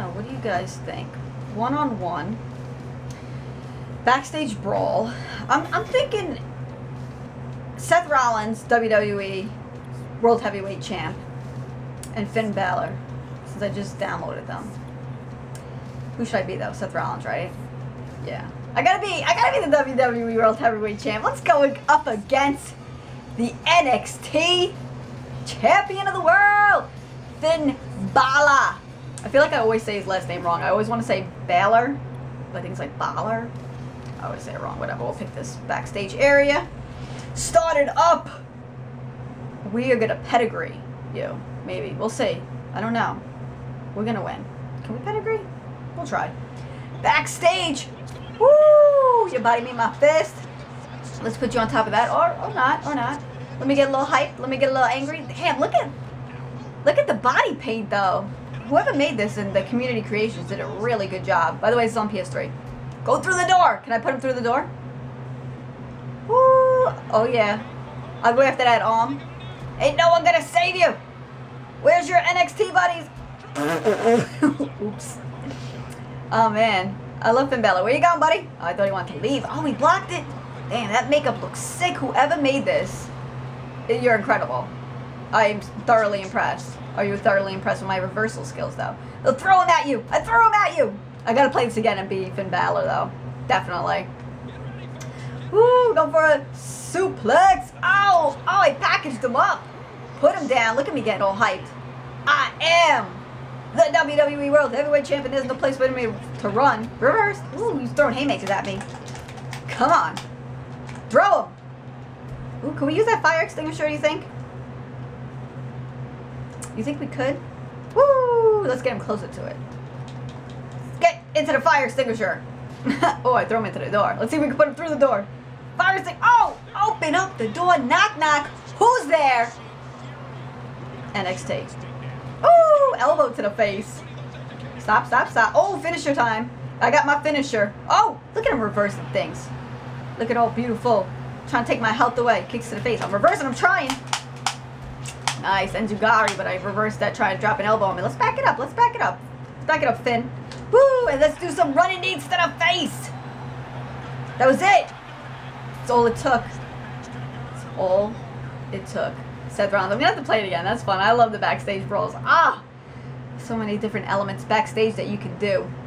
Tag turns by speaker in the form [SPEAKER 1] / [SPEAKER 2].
[SPEAKER 1] know. What do you guys think? One on one. Backstage brawl. I'm, I'm thinking Seth Rollins, WWE World Heavyweight Champ, and Finn Balor, since I just downloaded them. Who should I be though? Seth Rollins, right? Yeah. I gotta be, I gotta be the WWE World Heavyweight Champ. Let's go up against the NXT Champion of the World, Finn Balor. I feel like I always say his last name wrong. I always want to say Balor, but I think it's like Balor. I always say it wrong. Whatever. We'll pick this backstage area. Started up. We are gonna pedigree you. Maybe. We'll see. I don't know. We're gonna win. Can we pedigree? We'll try. Backstage. Woo! Your body meet my fist. Let's put you on top of that, or or not, or not. Let me get a little hype. Let me get a little angry. Damn! Look at look at the body paint though. Whoever made this in the community creations did a really good job. By the way, it's on PS3. Go through the door. Can I put him through the door? Woo! Oh yeah. I'll go after that arm. Ain't no one gonna save you. Where's your NXT buddies? Oops. Oh man. I love Finn Balor. Where you going, buddy? Oh, I thought he wanted to leave. Oh, he blocked it. Damn, that makeup looks sick. Whoever made this, you're incredible. I'm thoroughly impressed. Are you thoroughly impressed with my reversal skills, though? They'll throw him at you. I throw him at you. I gotta play this again and be Finn Balor, though. Definitely. Woo, go for a suplex. Oh, oh, I packaged him up. Put him down. Look at me getting all hyped. I am the WWE World Heavyweight Champion. There's no place for me to run. Reverse. Ooh, he's throwing haymakers at me. Come on. Throw him. Ooh, can we use that fire extinguisher, do you think? You think we could? Woo! Let's get him closer to it. Get into the fire extinguisher. oh, I throw him into the door. Let's see if we can put him through the door. Fire extinguisher. Oh! Open up the door. Knock, knock. Who's there? NXT. Ooh! Elbow to the face. Stop, stop, stop. Oh, finisher time. I got my finisher. Oh! Look at him reversing things. Look at all beautiful. Trying to take my health away. Kicks to the face. I'm reversing. I'm trying. Nice. Enzuigiri, but I reversed that trying to drop an elbow on me. Let's back it up. Let's back it up. Let's back it up, Finn. Woo! And let's do some running knees to the face. That was it. That's all it took. That's all it took. Seth Rollins. I'm to have to play it again. That's fun. I love the backstage brawls. Ah! So many different elements backstage that you can do.